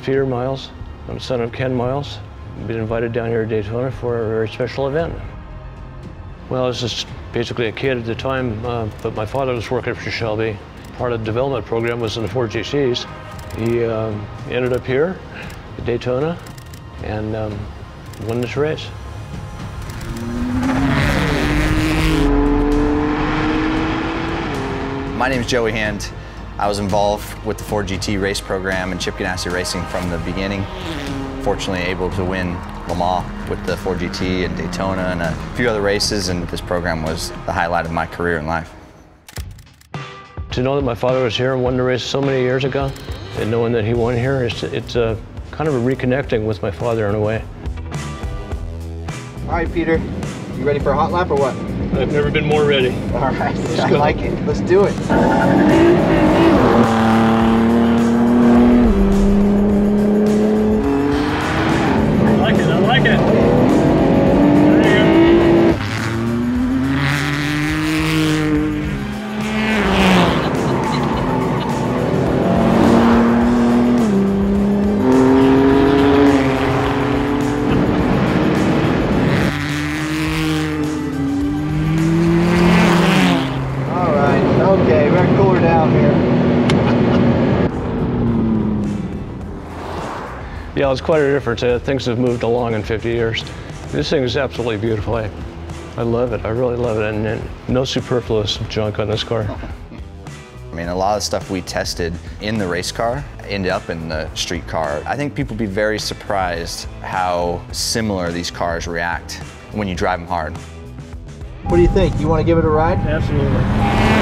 Peter Miles. I'm son of Ken Miles. I've been invited down here to Daytona for a very special event. Well, I was just basically a kid at the time, uh, but my father was working for Shelby. Part of the development program was in the 4GCs. He um, ended up here at Daytona and um, won this race. My name is Joey Hand. I was involved with the Ford GT race program and Chip Ganassi Racing from the beginning. Fortunately able to win Le Mans with the Ford GT and Daytona and a few other races and this program was the highlight of my career in life. To know that my father was here and won the race so many years ago and knowing that he won here, it's, it's uh, kind of a reconnecting with my father in a way. All right, Peter, you ready for a hot lap or what? I've never been more ready. All right, I go. like it. Let's do it. Yeah, it's quite a difference. Uh, things have moved along in 50 years. This thing is absolutely beautiful. I, I love it. I really love it. And, and no superfluous junk on this car. I mean, a lot of stuff we tested in the race car ended up in the street car. I think people be very surprised how similar these cars react when you drive them hard. What do you think? You want to give it a ride? Absolutely.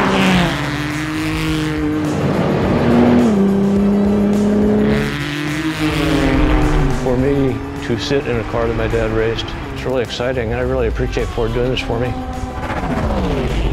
To sit in a car that my dad raced, it's really exciting, and I really appreciate Ford doing this for me.